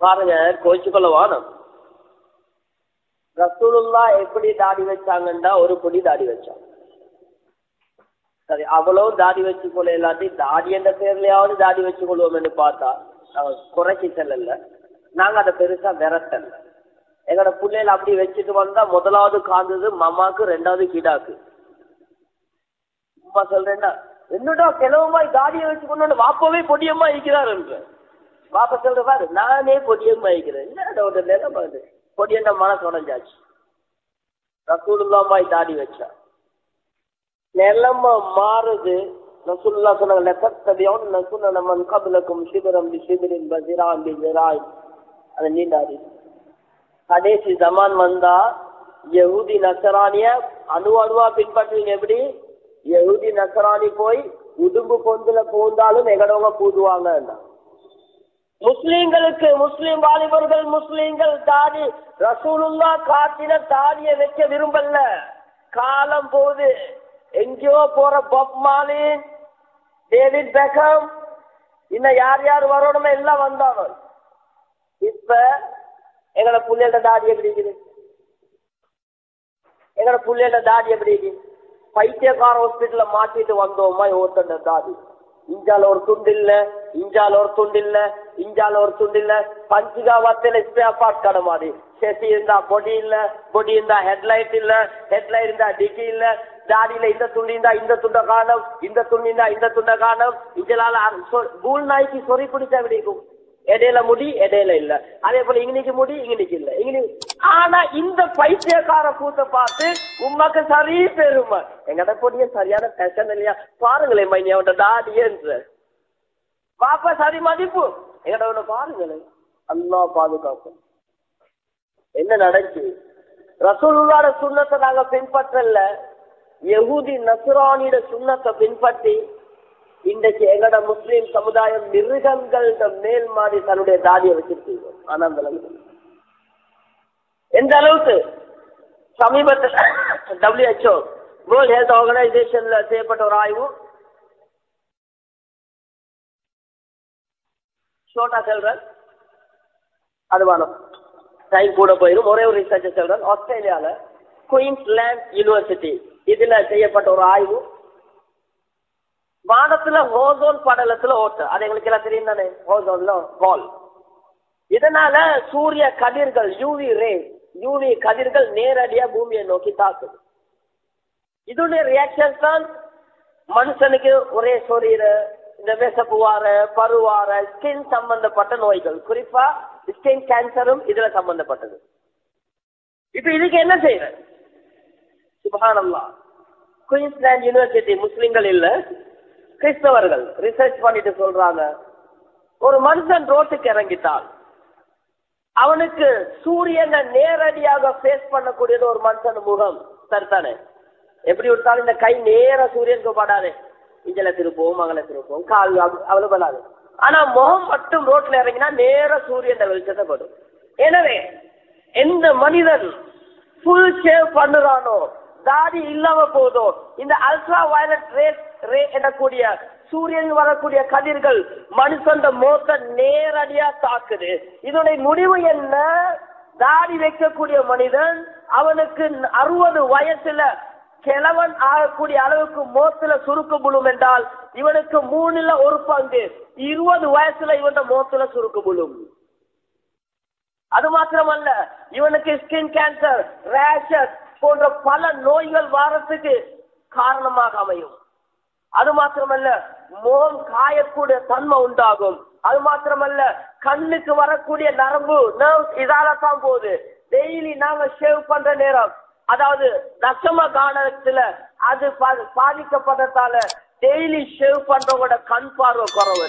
பாருங்க கோச்சுக்கொள்ள வானம். ரசூலுல்லா எப்படி தாடி வச்சாங்கன்னா ஒரு பொடி தாடி வச்சாங்க. சரி அவ்வளவு தாடி வச்சு கொள்ள எல்லாத்தையும் தாடி என்ற பேர்லயாவது தாடி வச்சு கொள்வோம்னு பார்த்தா நாங்க குறைச்சி செல்லல நாங்க அதை பெருசா விரட்டல. எங்களோட பிள்ளைகள் அப்படி வச்சுட்டு வந்தா முதலாவது காந்தது மமாக்கு ரெண்டாவது கிடாக்கு. அம்மா சொல்றேன்னா என்னடா கிளவுமாய் தாடியை வச்சுக்கணும்னு வாப்பவே பொடியம்மா இருக்கிறார் என்று. வாப்ப சொல்ற பாரு. நானே பொடியம்மா பாய்க்கிறேன் என்ன ஒரு நிலைமை அது? பொடியண்ட மனசு உடஞ்சாச்சு? ரசூலுல்லாமாய் தாடி வச்சா. நிலைமை மாறுது. ரசூல்லா சொன்னாங்க லெக்கத்தபியோன் நசுன நம்ம கபலக்கும் சிபிரம் சிபிரின் பசிராம் பிசிராய் அது நீண்டாடி கடைசி ஜமான் வந்தா யகுதி நசரானிய அணு அணுவா பின்பற்றுவீங்க எப்படி? யகுதி நசராணி போய் உடும்பு பொந்துல பூந்தாலும் எங்கடவங்க பூதுவாங்க முஸ்லீம்களுக்கு முஸ்லீம் வாலிபர்கள் முஸ்லீம்கள் தாடி ரசூலுல்லா காட்டின தாடியை வைக்க விரும்பல. காலம் போது எங்கேயோ போற பப் மாலின் டேவிட் பெகம் இன்னும் யார் யார் வரணுமே எல்லாம் வந்தாங்க. இப்ப எங்களோட புள்ளையோட தாடி எப்படி இருக்குது? எங்களோட புள்ளையோட தாடி எப்படி இருக்குது? பைத்தியக்கார ஹாஸ்பிட்டல்ல மாட்டிட்டு வந்தோமா ஒருத்தன் தாடி? இஞ்சால ஒரு துண்டு இல்லை. இஞ்சால் ஒரு துண்டு இஞ்சால் இஞ்சால ஒரு துண்டு இல்ல ஸ்பேர் பார்ட் கடை மாதிரி செட்டி இருந்தா பொடி இல்ல பொடி இருந்தா ஹெட்லைட் இல்ல ஹெட்லைட் இருந்தா டிக்கி இல்ல. தாடியில இந்த துண்டு இருந்தா இந்த துண்ட காணும் இந்த துண்டு இருந்தா இந்த துண்ட காணும். இதனால பூல் நாய்க்கு சொறி பிடிச்சா விடிக்கும் இடையில முடி இடையில இல்ல. அதே போல இன்னைக்கு முடி இன்னைக்கு இல்ல. இங்கனி ஆனா இந்த பைத்தியக்கார கூத்த பார்த்து உமாக்கு சரி பெருமை. எங்கட பொடிய சரியான பேஷன் இல்லையா? பாருங்களேன் மைனி அவன் தாடியன்ற பாப்பா சரி மதிப்பு. எங்கட ஒண்ணு பாருங்களேன் அல்லா பாதுகாக்கும். என்ன நடந்துச்சு? ரசூலுல்லாட சுண்ணத்தை நாங்க பின்பற்றல. யகுதி நசுரானியோட சுண்ணத்தை பின்பற்றி இன்றைக்கு எங்கட முஸ்லீம் சமுதாயம் மிருகங்கள்ட மேல் மாறி தன்னுடைய தாடியை வச்சிருக்கீங்க. அளவுக்கு எந்த அளவுக்கு? சமீபத்தில் டபிள்யூஹெச்ஓ வேர்ல்ட் ஹெல்த் ஆர்கனைசேஷன்ல செய்யப்பட்ட ஒரு ஆய்வு. ஷோட்டா செல்றன் அது வேணும். டைம் கூட போயிடும் ஒரே ஒரு ரிசர்ச் செல்றன் ஆஸ்திரேலியால குயின்ஸ்லாண்ட் யூனிவர்சிட்டி இதுல செய்யப்பட்ட ஒரு ஆய்வு. வானத்துல ஓசோன் படலத்துல ஓட்டு. அது எங்களுக்கு எல்லாம் தெரியும் தானே? ஓசோன்ல ஹால் இதனால சூரிய கதிர்கள் யூவி ரே யூவி கதிர்கள் நேரடியா பூமியை நோக்கி தாக்குது. இதனுடைய ரியாக்ஷன் தான் மனுஷனுக்கு ஒரே சொரீர இந்த விசப்புவார பருவார ஸ்கின் சம்பந்தப்பட்ட நோய்கள். குறிப்பா ஸ்கின் கேன்சரும் இதுல சம்பந்தப்பட்டது. இப்ப இதுக்கு என்ன செய்யற சுபானல்லா குயின்ஸ்லாண்ட் யூனிவர்சிட்டி முஸ்லிம்கள் இல்ல கிறிஸ்தவர்கள். ரிசர்ச் பண்ணிட்டு சொல்றாங்க. ஒரு மனுஷன் ரோட்டுக்கு இறங்கிட்டால் அவனுக்கு சூரியனை நேரடியாக ஃபேஸ் பண்ணக்கூடியது ஒரு மனுஷன் முகம். சரித்தானே எப்படி விட்டாலும் இந்த கை நேர சூரியனுக்கு படாதே. இஞ்சல திருப்பவும் மகள திருப்பவும் கால் அவ்வளவு பண்ணாது ஆனா முகம் மட்டும் ரோட்ல இறங்கினா நேர சூரியன் வெளிச்சத்தை படும். எனவே எந்த மனிதன் ஃபுல் ஷேவ் பண்ணுறானோ தாடி இல்லாம போதோ இந்த அல்ட்ரா வயலட் ரே ரே எனக்கூடிய சூரியன் வரக்கூடிய கதிர்கள் மனுஷன் மோத்த நேரடியா தாக்குது. இதனுடைய முடிவு என்ன? தாடி வைக்கக்கூடிய மனிதன் அவனுக்கு அறுபது வயசுல கிழவன் ஆகக்கூடிய அளவுக்கு மோத்துல சுருக்க புழும் என்றால் இவனுக்கு மூணுல ஒரு பங்கு இருபது வயசுல இவன் மோத்துல சுருக்க புழும் அது மாத்திரமல்ல இவனுக்கு ஸ்கின் கேன்சர் ரேஷஸ் போன்ற பல நோய்கள் வாரத்துக்கு காரணமாக அமையும். அது மாத்திரமல்ல மோம் காயக்கூடிய தன்மை உண்டாகும். அது மாத்திரமல்ல கண்ணுக்கு வரக்கூடிய நரம்பு நர்வ்ஸ் இதால தான் போகுது. டெய்லி நாங்க ஷேவ் பண்ற நேரம் அதாவது தசம காலத்துல அது பாதிக்கப்படுறதால டெய்லி ஷேவ் பண்றவங்களோட கண் பார்வை குறவு